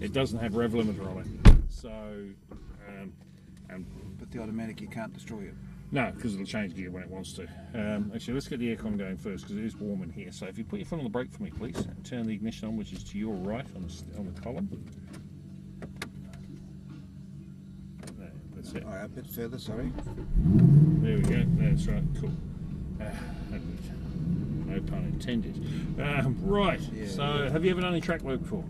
it doesn't have rev limiter on it. So, um, and But the automatic, you can't destroy it. no, because it'll change gear when it wants to. Um, actually, let's get the aircon going first because it is warm in here. So if you put your foot on the brake for me, please, and turn the ignition on, which is to your right on the, on the column. There, That's it. All right, a bit further, sorry. There we go. That's right. Cool. Uh, no pun intended. Um, right. Yeah. So, have you ever done any track work before?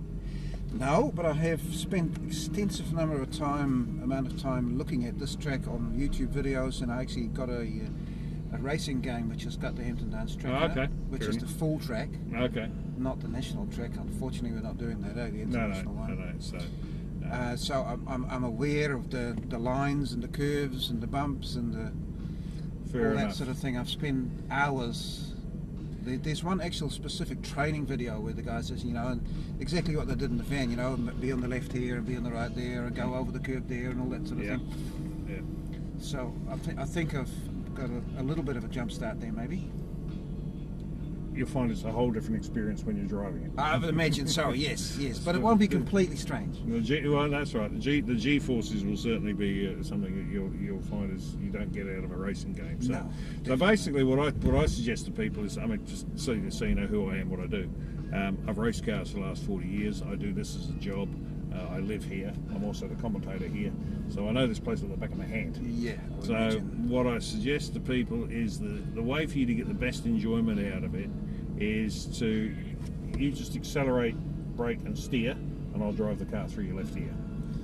No, but I have spent extensive number of time, amount of time looking at this track on YouTube videos, and I actually got a, uh, a racing game which has got the Hampton Downs track, Oh, in it, which Fair is the full track, Okay. not the national track. Unfortunately, we're not doing that, eh? The No, no, international no, one. no. So, uh, Uh, so I'm, I'm, I'm aware of the, the lines and the curves and the bumps and the fair all enough. that sort of thing. I've spent hours. There, there's one actual specific training video where the guy says, you know, and exactly what they did in the van, you know, be on the left here and be on the right there and go mm. over the curb there and all that sort of Yeah. thing. Yeah. So I, th- I think I've got a, a little bit of a jump start there, maybe. You'll find it's a whole different experience when you're driving it. I would imagine so. Yes, yes, but it won't be completely strange. The G, well, that's right. The G, the G forces will certainly be uh, something that you'll you'll find is you don't get out of a racing game. So, No, so basically, what I what I suggest to people is, I mean, just so you, so you know who I am, what I do. Um, I've raced cars for the last 40 years. I do this as a job. Uh, I live here. I'm also the commentator here, so I know this place like the back of my hand. Yeah. I So imagine. what I suggest to people is the the way for you to get the best enjoyment out of it is to you just accelerate, brake, and steer, and I'll drive the car through your left ear.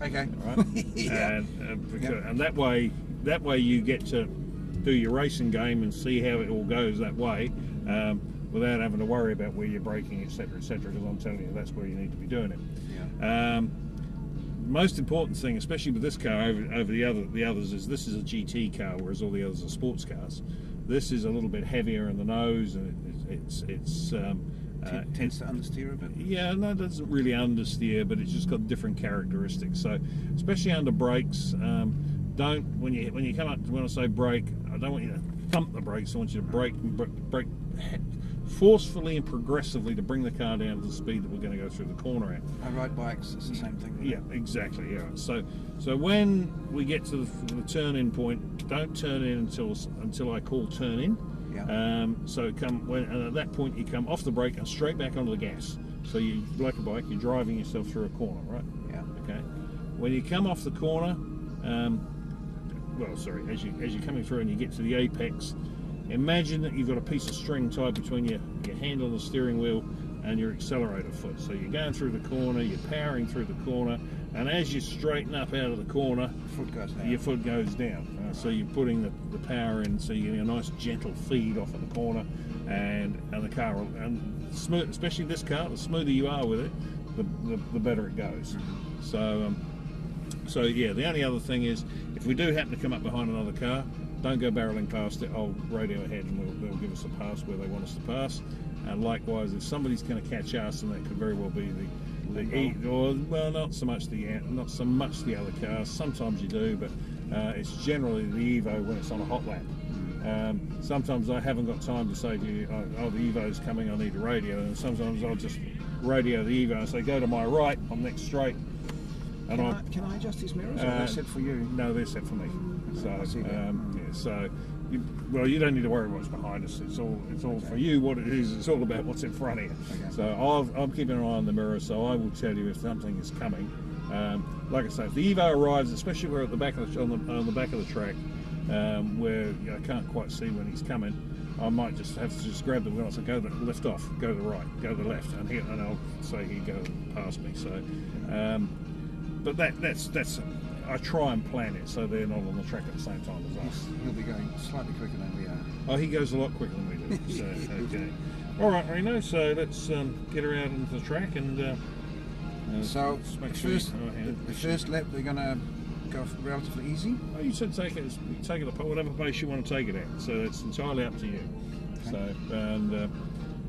Okay. Right? yeah. and, uh, because, Yep. and that way, that way you get to do your racing game and see how it all goes that way, um, without having to worry about where you're braking, etc., etc. Because I'm telling you, that's where you need to be doing it. Um, most important thing, especially with this car over, over the other the others, is this is a GT car, whereas all the others are sports cars. This is a little bit heavier in the nose, and it, it's it's um, uh, tends to understeer a bit. yeah, no, it doesn't really understeer, but it's just got different characteristics. So, especially under brakes, um, don't when you when you come up when I say brake, I don't want you to thump the brakes. I want you to brake br- brake forcefully and progressively to bring the car down to the speed that we're going to go through the corner at. I ride bikes. It's the same thing. Yeah, exactly. Yeah. So, so when we get to the, the turn-in point, don't turn in until until I call turn in. Yeah. Um, so come when and at that point you come off the brake and straight back onto the gas. So you like a bike, you're driving yourself through a corner, right? Yeah. Okay. When you come off the corner, um, well, sorry, as you as you're coming through and you get to the apex, imagine that you've got a piece of string tied between your your hand on the steering wheel and your accelerator foot. So you're going through the corner, you're powering through the corner, and as you straighten up out of the corner, Foot your foot goes down. Uh, so you're putting the, the power in, so you're getting a nice gentle feed off of the corner, and and the car and smooth, especially this car, the smoother you are with it, the, the, the better it goes. So um, so yeah, the only other thing is if we do happen to come up behind another car, don't go barreling past it. I'll radio ahead and we'll, they'll give us a pass where they want us to pass. And likewise, if somebody's going to catch us, and that could very well be the the e, or well, not so much the not so much the other cars. Sometimes you do, but uh, it's generally the Evo when it's on a hot lap. Um, sometimes I haven't got time to say to you, oh, oh, the Evo's coming, I need a radio. And sometimes I'll just radio the Evo and say, go to my right, I'm next straight. And Can I, can I adjust these mirrors? or Uh, are they set for you? no, they're set for me. So, I see um, so you, well, you don't need to worry what's behind us. It's all, it's all for you. What it is, it's all about what's in front of you. Okay. So I'll, I'm keeping an eye on the mirror, so I will tell you if something is coming. Um, like I say, if the Evo arrives, especially where at the back of the, on the, on the back of the track, um, where you know, I can't quite see when he's coming, I might just have to just grab the wheel and say, go the left off, go to the right, go to the left, and he, and I'll say he go past me. So, um, but that that's that's I try and plan it so they're not on the track at the same time as us. He'll be going slightly quicker than we are. Oh, he goes a lot quicker than we do. So okay. All right, Rino. So let's um, get her out into the track and. Uh, uh, So make sure first, oh, the first lap we're gonna go relatively easy. Oh, you said take it, take it at whatever pace you want to take it at. So it's entirely up to you. So and uh,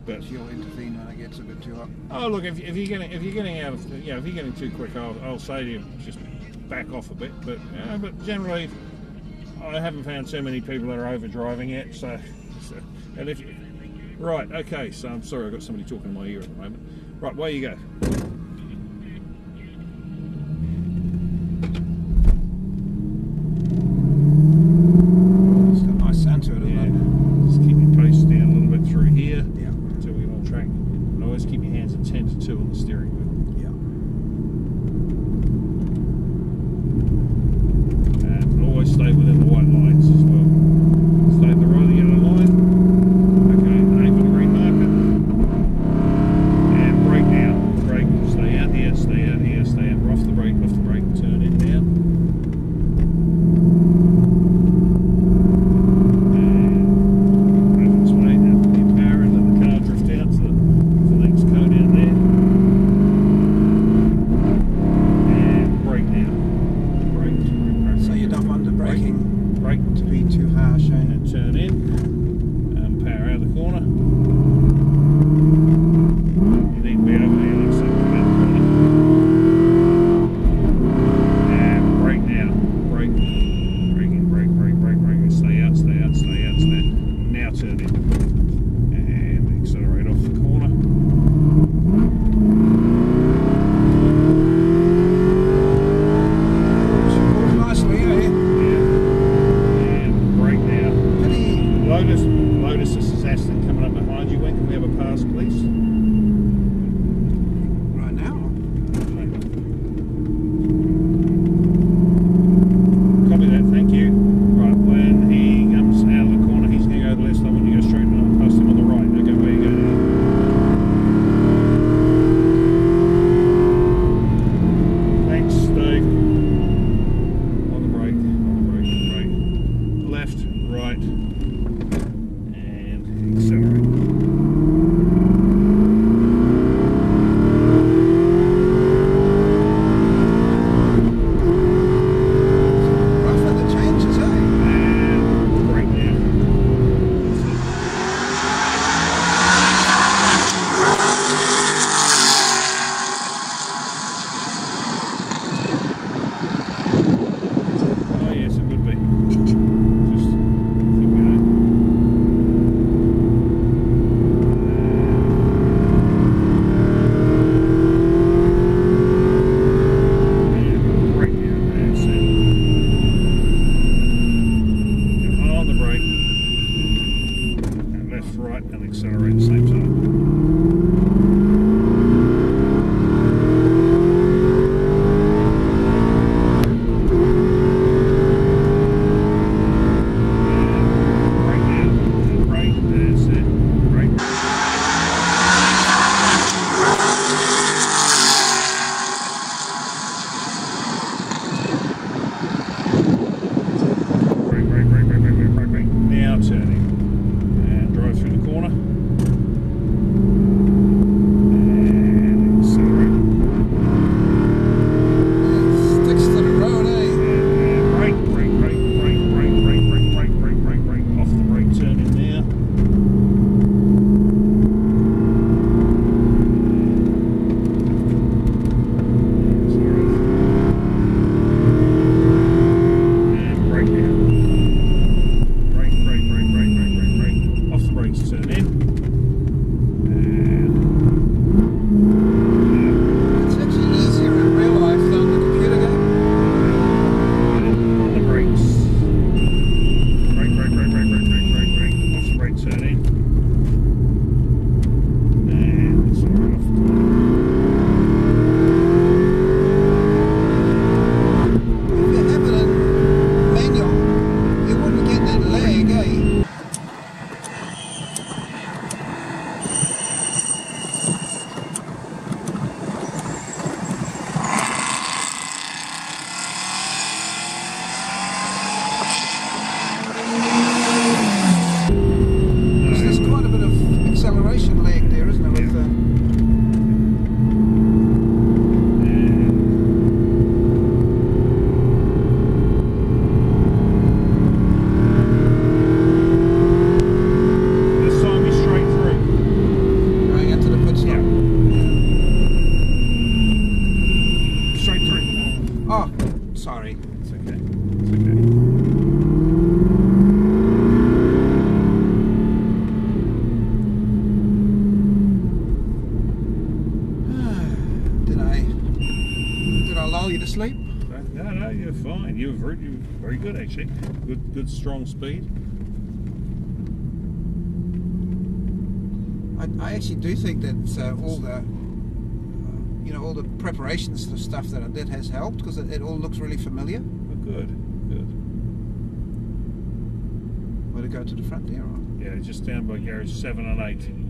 but But you'll intervene when it gets a bit too hot. oh look, if, if you're getting if you're getting out of you know if you're getting too quick, I'll, I'll say to you just back off a bit. But but generally, I haven't found too many people that are over driving yet. So, so and if you, right, okay. So I'm sorry, I've got somebody talking in my ear at the moment. Right, where you go. Strong speed. I, I actually do think that uh, all the uh, you know all the preparations for stuff that I did has helped because it, it all looks really familiar. Oh, good, good. Where to go to the front there, right? Yeah, just down by garage seven and eight.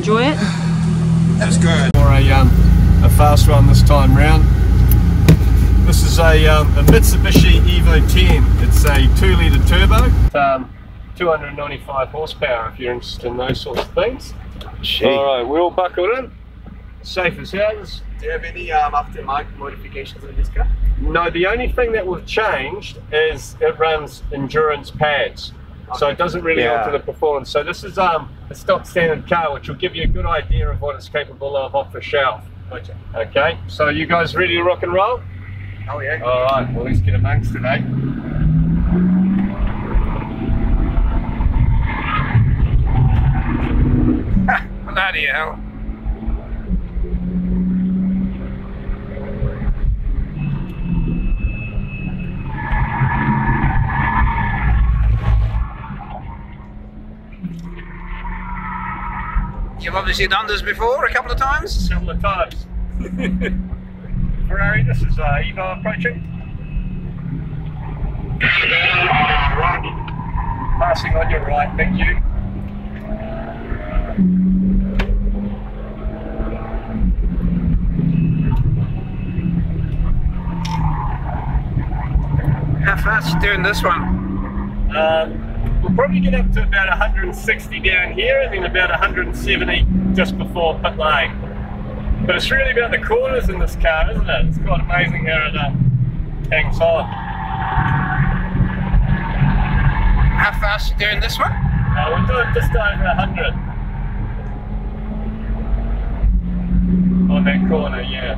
Enjoy it? That was good. for a, um, a fast run this time round. This is a, um, a Mitsubishi Evo 10. It's a 2 litre turbo. Um, 295 horsepower if you're interested in those sorts of things. Alright, we're all buckled in. Safe as houses. Do you have any um, aftermarket modifications on this car? No, the only thing that we've changed is it runs endurance pads. So it doesn't really Yeah. alter the performance. So this is um, a stock standard car which will give you a good idea of what it's capable of off the shelf. Gotcha. Okay, so you guys ready to rock and roll? Oh yeah. Alright, well let's get amongst it, eh? Bloody hell. You've obviously done this before a couple of times. couple of times. Ferrari, this is uh, Evo approaching. Passing on your right, thank you. How fast you doing this one? Um, we'll probably get up to about 160 down here and then about 170 just before pit lane. But it's really about the corners in this car, isn't it? It's quite amazing how it uh, hangs on. How fast are you doing this one? Uh, we're doing just over 100 on that corner, yeah.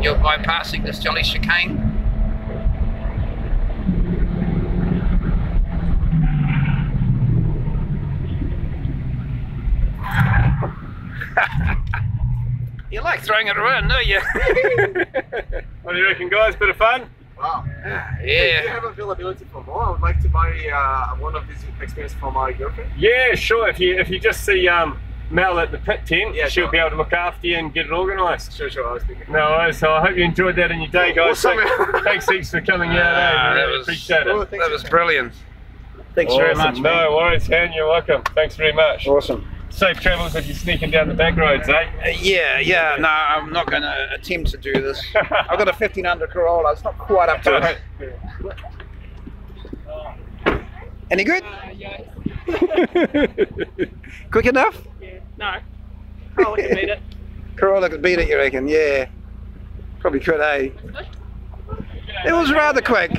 You're bypassing this jolly chicane. you like throwing it around, don't you? What do you reckon, guys? Bit of fun? Wow. Do you have availability for more? I would like to buy uh, one of these experiences for my girlfriend. Yeah, sure. If you if you just see um, Mel at the pit tent, Yeah, she'll sure. be able to look after you and get it organised. Sure, sure. I was thinking. No worries. So I hope you enjoyed that in your day, guys. Awesome. Thanks, thanks for coming out. Ah, eh? that Really was- appreciate Oh, it. thanks That was brilliant. Thanks Awesome. very much. man. No worries, Han. You're welcome. Thanks very much. Awesome. Safe travels if you're sneaking down the back roads, eh? Uh, yeah, yeah, no, I'm not going to attempt to do this. I've got a 1500 Corolla, it's not quite up to it. Any good? Quick enough? No. Oh, we can beat it. Corolla could beat it, you reckon? Yeah. Probably could, eh? It was rather quick.